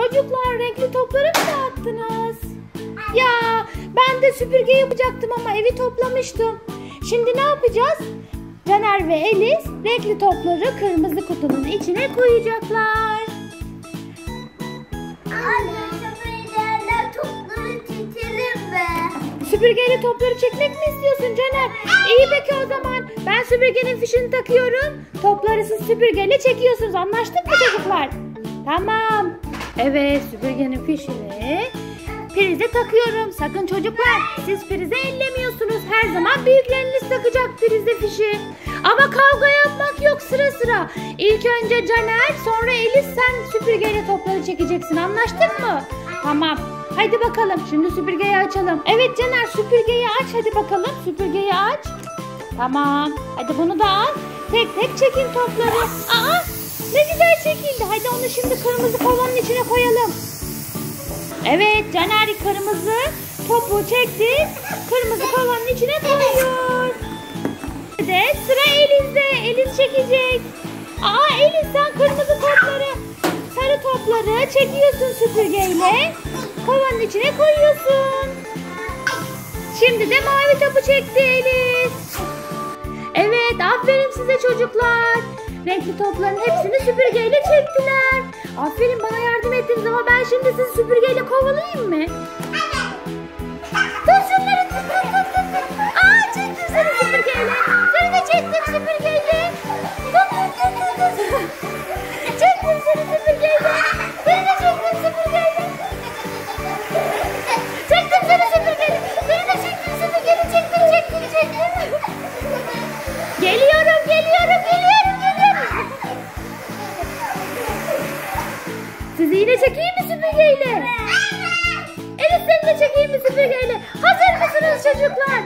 Çocuklar renkli topları mı dağıttınız? Ya ben de süpürge yapacaktım ama evi toplamıştım. Şimdi ne yapacağız? Caner ve Elis renkli topları kırmızı kutunun içine koyacaklar. Anne süpürgelerden topları çekelim mi? Süpürgeyle topları çekmek mi istiyorsun Caner? İyi peki o zaman. Ben süpürgenin fişini takıyorum. Topları siz süpürgeyle çekiyorsunuz. Anlaştık mı çocuklar? Tamam. Evet süpürgenin fişini prize takıyorum. Sakın çocuklar siz prize ellemiyorsunuz. Her zaman büyükleriniz takacak prize fişi. Ama kavga yapmak yok sıra sıra. İlk önce Caner sonra Elis sen süpürgeyle topları çekeceksin. Anlaştık mı? Tamam. Hadi bakalım şimdi süpürgeyi açalım. Evet Caner süpürgeyi aç hadi bakalım. Süpürgeyi aç. Tamam. Hadi bunu da al. Tek tek çekin topları. Aa ne güzel çekildi. Hadi onu şimdi kırmızı kovanın içine koyalım. Evet Caner kırmızı topu çekti. Kırmızı kovanın içine koyuyor. De sıra Eliz'de. Eliz çekecek. Aa Eliz sen kırmızı topları, sarı topları çekiyorsun süpürgeyle. Kovanın içine koyuyorsun. Şimdi de mavi topu çekti Eliz. Evet aferin size çocuklar. Renkli topların hepsini süpürgeyle çektiler. Aferin bana yardım ettiniz ama ben şimdi sizi süpürgeyle kovalayayım mı? Tut şunları tut tut tut tut. Aa çektim seni süpürgeyle. Seni de çektim süpürgeyle. Tut tut tut tut Sizi yine çekeyim mi süpürgeyle? Evet seni de çekeyim mi süpürgeyle? Hazır mısınız çocuklar?